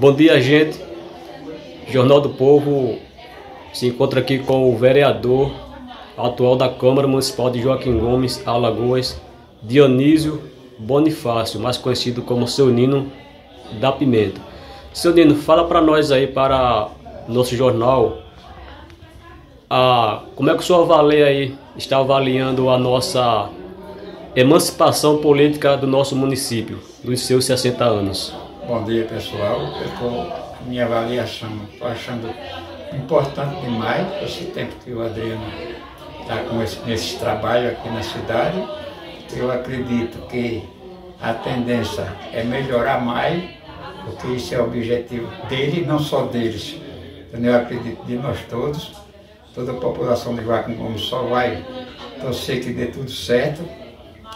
Bom dia, gente. Jornal do Povo se encontra aqui com o vereador atual da Câmara Municipal de Joaquim Gomes, Alagoas, Dionísio Bonifácio, mais conhecido como Seu Nino da Pimenta. Seu Nino, fala para nós aí, para nosso jornal, a, como é que o senhor avalia aí, está avaliando a nossa emancipação política do nosso município, dos seus 60 anos? Bom dia, pessoal. Eu estou, minha avaliação, estou achando importante demais esse tempo que o Adriano está com esse, nesse trabalho aqui na cidade. Eu acredito que a tendência é melhorar mais, porque isso é o objetivo dele, não só deles. Eu acredito de nós todos. Toda a população de Joaquim Gomes só vai torcer que dê tudo certo,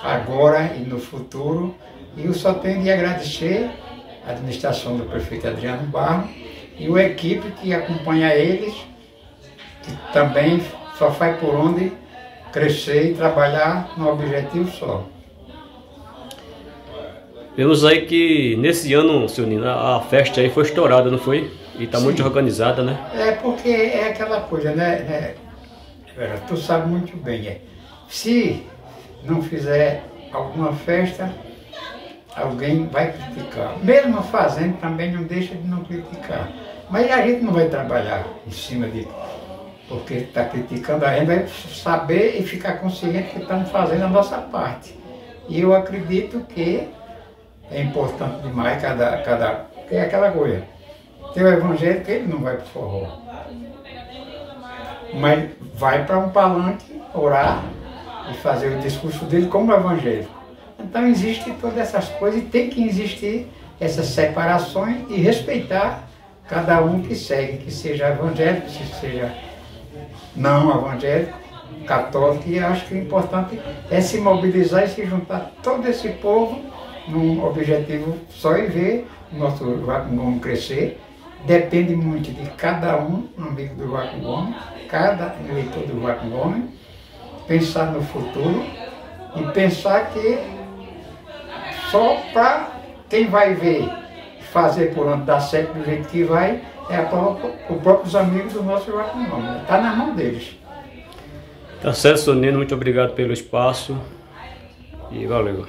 agora e no futuro. E eu só tenho de agradecer a administração do prefeito Adriano Barro e a equipe que acompanha eles, que também só faz por onde crescer e trabalhar no objetivo só. Vemos aí que nesse ano, seu Nino, a festa aí foi estourada, não foi? E está muito organizada, né? É porque é aquela coisa, né? É, tu sabe muito bem, é. Se não fizer alguma festa, alguém vai criticar. Mesmo fazendo, também não deixa de não criticar. Mas a gente não vai trabalhar em cima de. Porque está criticando, a gente vai saber e ficar consciente que estamos fazendo a nossa parte. E eu acredito que é importante demais cada. cada que é aquela coisa. Tem o evangelho que ele não vai para o forró. Mas vai para um palanque orar e fazer o discurso dele como evangélico. Então existem todas essas coisas e tem que existir essas separações e respeitar cada um que segue, que seja evangélico, que seja não evangélico, católico, e acho que o importante é se mobilizar e se juntar todo esse povo num objetivo só e ver o nosso Gomes crescer. Depende muito de cada um, amigo do Gomes, cada eleitor do Gomes, pensar no futuro e pensar que só para quem vai ver fazer por onde dá certo do jeito que vai, é a própria, os próprios amigos do nosso Joaquim Está na mão deles. Tá certo, Sonino. Muito obrigado pelo espaço. E valeu.